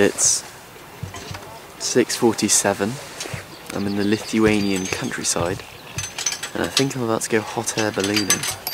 It's 6.47. I'm in the Lithuanian countryside and I think I'm about to go hot air ballooning.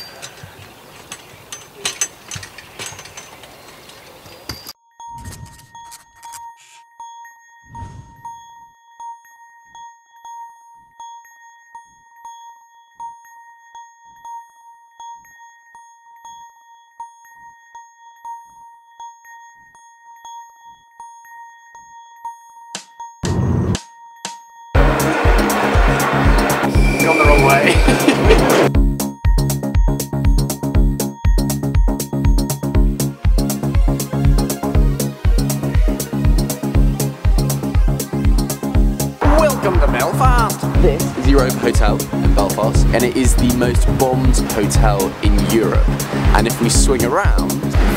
Welcome to Belfast. This is Europa Hotel in Belfast, and it is the most bombed hotel in Europe. And if we swing around,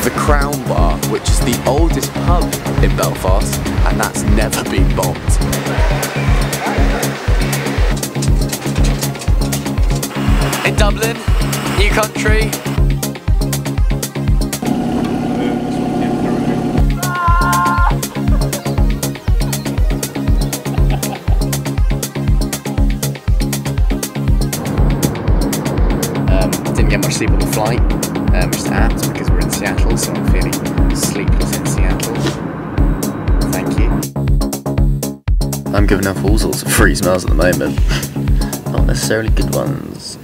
the Crown Bar, which is the oldest pub in Belfast, and that's never been bombed. In Dublin, new country. Didn't get much sleep on the flight, um, just apt because we're in Seattle, so I'm feeling sleepless in Seattle. Thank you. I'm giving off all sorts of free smells at the moment. Not necessarily good ones.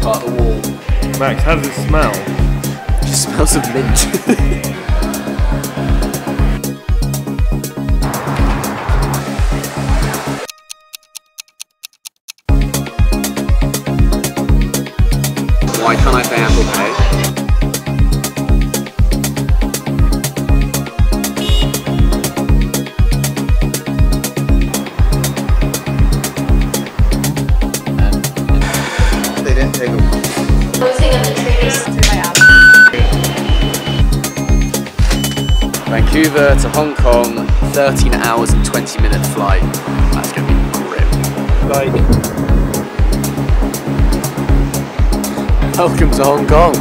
Part the wall. Max, how does it smell? Just smells of mint. Why can't I pay Apple Pay? They didn't take a Posting on the trees through my app. Vancouver to Hong Kong, 13 hours and 20 minute flight. That's gonna be grim. Like, Welcome to Hong Kong.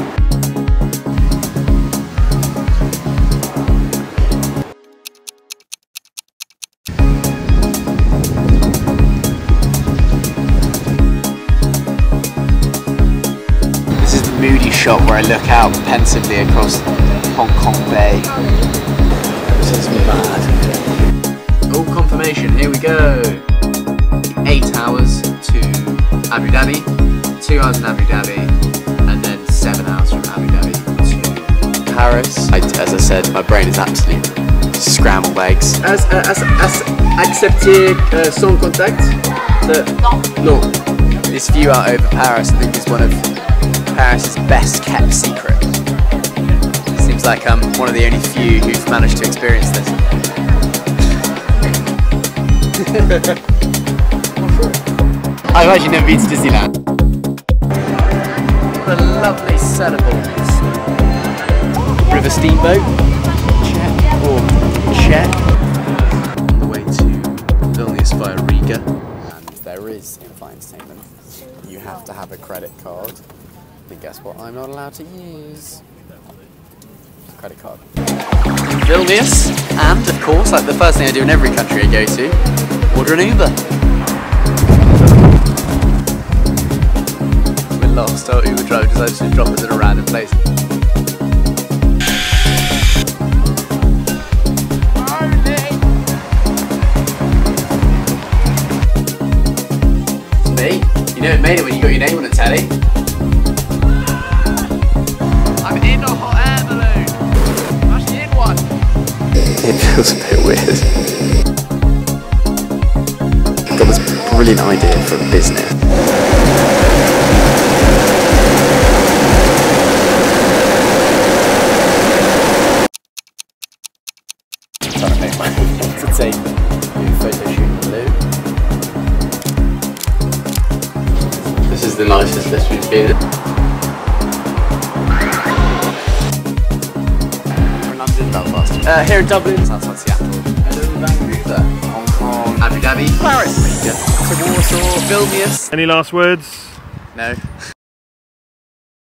This is the moody shot where I look out pensively across Hong Kong Bay. This is mad. Oh, confirmation, here we go. Eight hours to Abu Dhabi, two hours in Abu Dhabi, to Paris. I, as I said, my brain is absolutely scrambled eggs. As, uh, as, as accepté euh, sans contact the, No. This view out over Paris, I think, is one of Paris's best kept secret. Seems like I'm one of the only few who've managed to experience this. I've actually never been to Disneyland. What a lovely set of balls. River Steamboat. Check. Or check. On the way to Vilnius via Riga. And there is in flight entertainment. You have to have a credit card. And guess what? I'm not allowed to use credit card. Vilnius, and of course, like the first thing I do in every country I go to, order an Uber. When last our Uber driver decided to drop us at a random place. Made it when you got your name on the telly. I'm in a hot air balloon. I'm actually in one. It feels a bit weird. Got this brilliant idea for a business. Is the nicest this we've been. In London, Belfast. Uh, here in Dublin, Outside Seattle. hello Vancouver, Hong Kong. Abu Dhabi, Paris, Riga, to Warsaw, Vilnius. any last words? No.